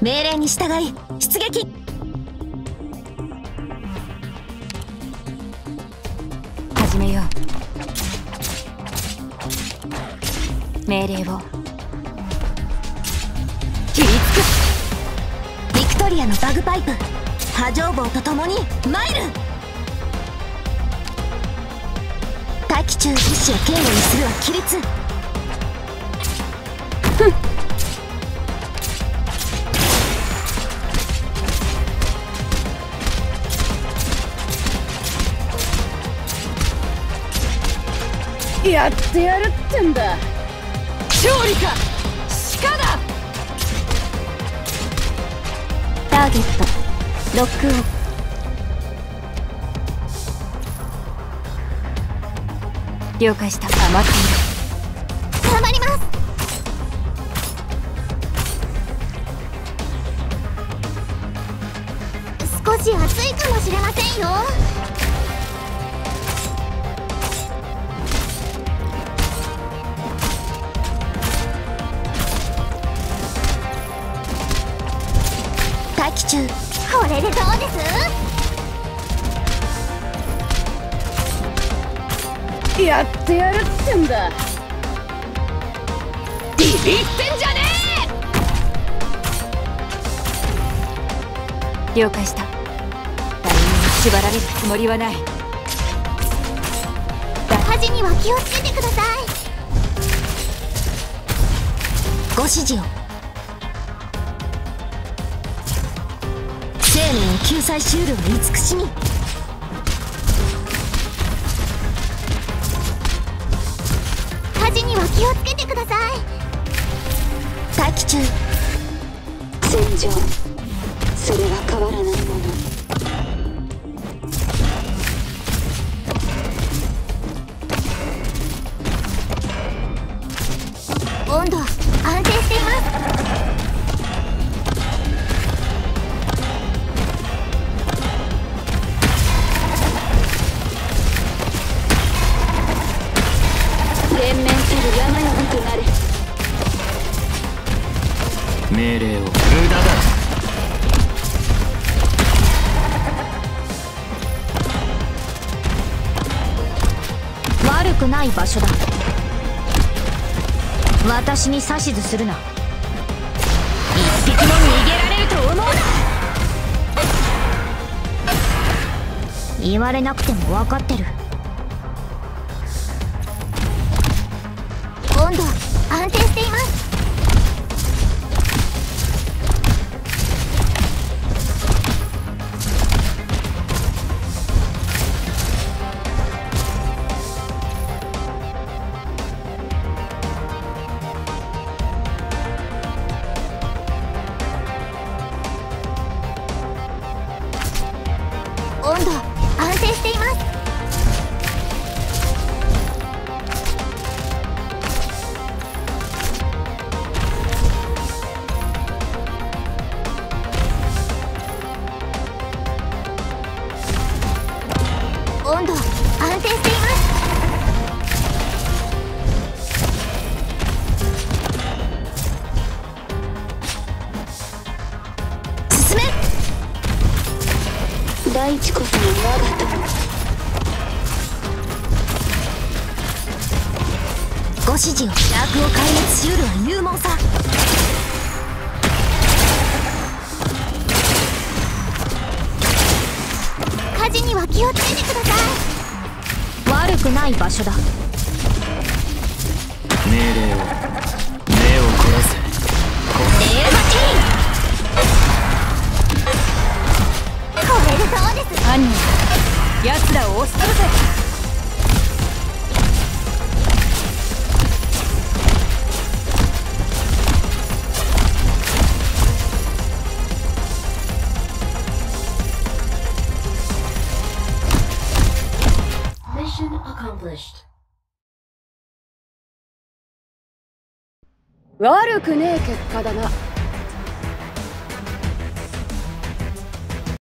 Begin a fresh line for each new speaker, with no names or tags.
命令に従い出撃。
始めよう。命令を。
切りつく。ビクトリアのバグパイプ。波状棒と共にマイル大気中物資を警護にするは規律
やってやるってんだ。勝利か鹿だ。
ターゲットロックオン。
了解した。余っている
頑張ります。少し暑いかもしれませんよ大気中。これでどうです？
やってやるってんだ。ビビってんじゃねえ！了解した。誰にも縛られるつもりはない。
火事には気をつけてください。ご指示を救済シールは慈しみ火事には気をつけてください。大気中。
戦場。それは変わらないもの。
命令を。無駄だ。
悪くない場所だ。私に指図するな。一匹も逃げられると思うな。言われなくても分かってる。
大地こそが我が友
ご指示を邪悪を壊滅しうるは勇猛さ。火事には気をつけてください。悪くない場所だ。
奴らを押し潰せ。悪くねえ結果だな